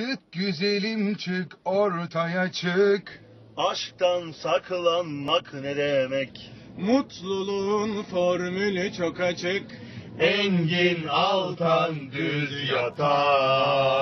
Çık güzelim çık ortaya çık. Aşktan saklanmak ne demek? Mutluluğun formülü çok açık. Engin altan düz yatan.